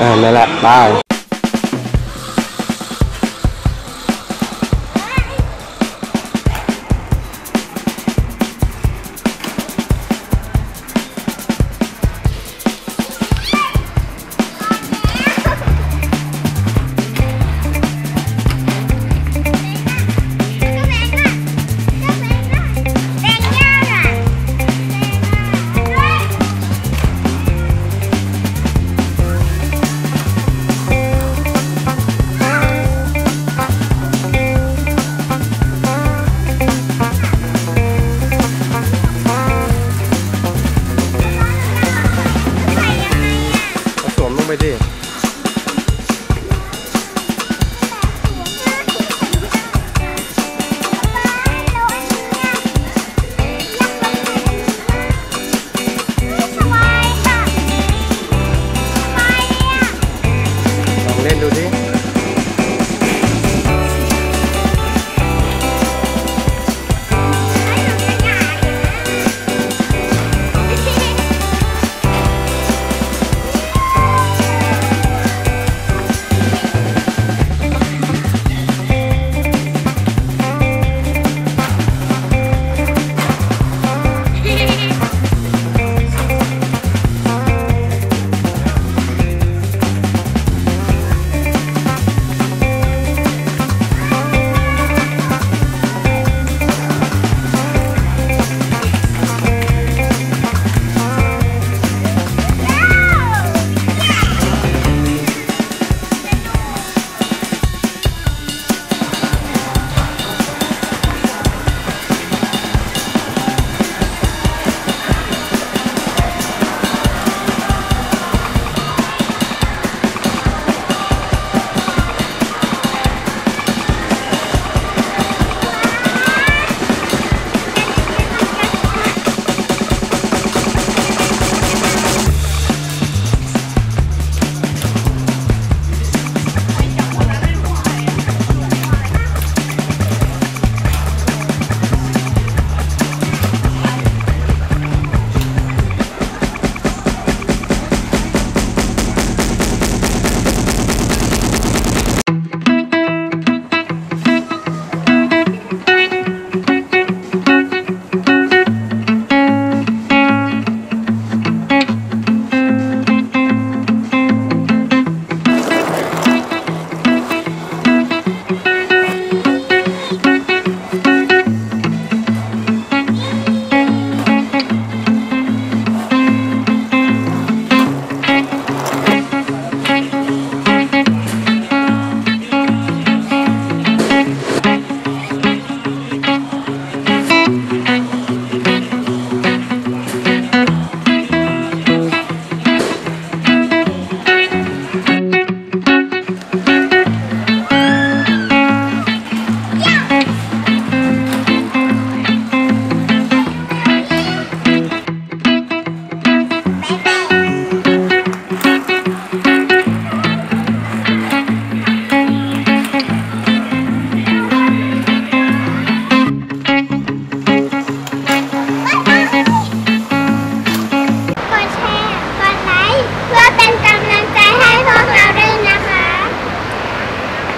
อ่านั่นแหละปาย did.